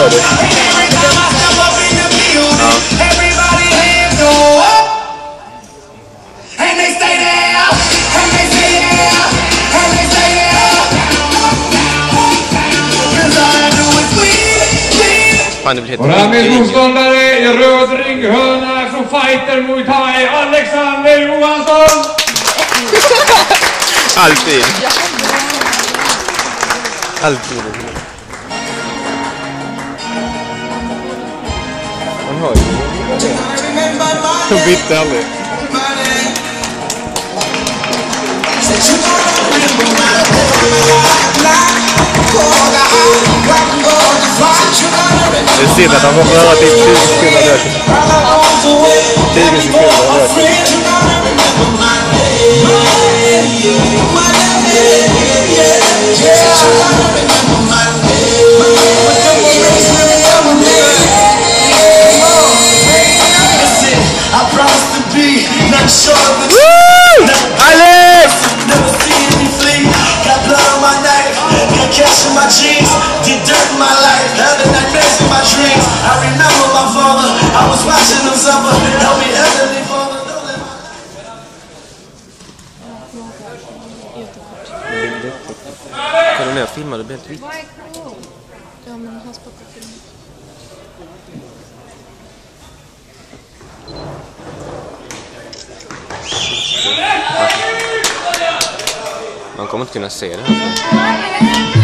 other. Everybody hands up. And they stay there. And they stay there. And they stay there. Våra medmotståndare i röd ringhörna från Fighter Muay Thai, Alexander Johannesson! Alltid! Alltid. Hör ju. De bytte aldrig. Det är synd att han får röra typ 20 sekunder Kolla när jag filmar, det blir helt vitt. Ja, men hans pappa filmar. Man kommer inte kunna se det här.